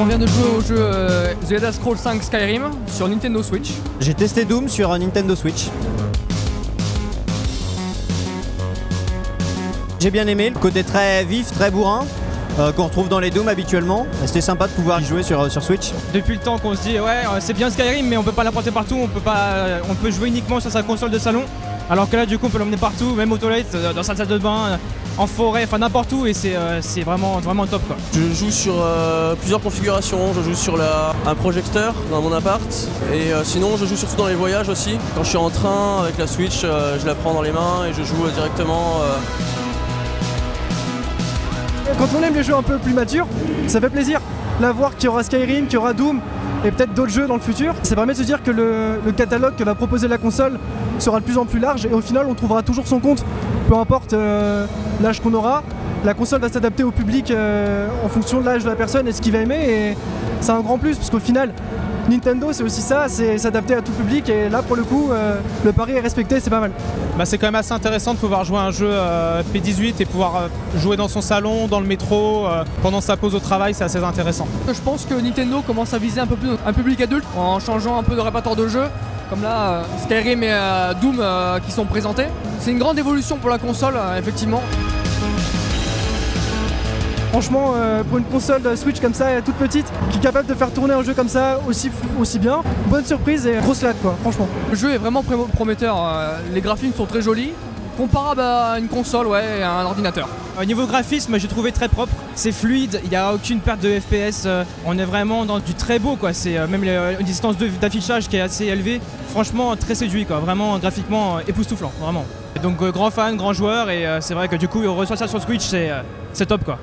On vient de jouer au jeu euh, The Elder Scrolls 5 Skyrim sur Nintendo Switch. J'ai testé Doom sur un Nintendo Switch. J'ai bien aimé le côté très vif, très bourrin. Euh, qu'on retrouve dans les Doom habituellement. C'était sympa de pouvoir y jouer sur, sur Switch. Depuis le temps qu'on se dit ouais euh, c'est bien Skyrim mais on peut pas l'apporter partout, on peut pas euh, on peut jouer uniquement sur sa console de salon. Alors que là du coup on peut l'emmener partout, même aux toilettes, euh, dans sa salle de bain, en forêt, enfin n'importe où et c'est euh, c'est vraiment vraiment top quoi. Je joue sur euh, plusieurs configurations, je joue sur la- un projecteur dans mon appart et euh, sinon je joue surtout dans les voyages aussi. Quand je suis en train avec la Switch, euh, je la prends dans les mains et je joue euh, directement. Quand on aime les jeux un peu plus matures, ça fait plaisir. Là, voir qu'il y aura Skyrim, qu'il y aura Doom et peut-être d'autres jeux dans le futur, ça permet de se dire que le, le catalogue que va proposer la console sera de plus en plus large et au final, on trouvera toujours son compte. Peu importe euh, l'âge qu'on aura, la console va s'adapter au public euh, en fonction de l'âge de la personne et ce qu'il va aimer. Et c'est un grand plus parce qu'au final, Nintendo, c'est aussi ça, c'est s'adapter à tout public. Et là, pour le coup, euh, le pari est respecté, c'est pas mal. Bah, c'est quand même assez intéressant de pouvoir jouer à un jeu euh, P18 et pouvoir euh, jouer dans son salon, dans le métro, euh, pendant sa pause au travail, c'est assez intéressant. Je pense que Nintendo commence à viser un peu plus un public adulte en changeant un peu de répertoire de jeu. Comme là, Skyrim et Doom qui sont présentés. C'est une grande évolution pour la console, effectivement. Franchement, euh, pour une console de Switch comme ça, toute petite, qui est capable de faire tourner un jeu comme ça aussi, aussi bien, bonne surprise et grosse claque quoi, franchement. Le jeu est vraiment prometteur. euh, Les graphismes sont très jolis. Comparable à une console, ouais, et à un ordinateur. Au niveau graphisme, j'ai trouvé très propre, c'est fluide, il n'y a aucune perte de FPS, euh, on est vraiment dans du très beau quoi, c'est euh, même la- une distance d'affichage qui est assez élevée, franchement très séduit quoi, vraiment graphiquement euh, époustouflant, vraiment. Donc euh, grand fan, grand joueur et euh, c'est vrai que du coup ressortir sur Switch c'est euh, c'est top quoi.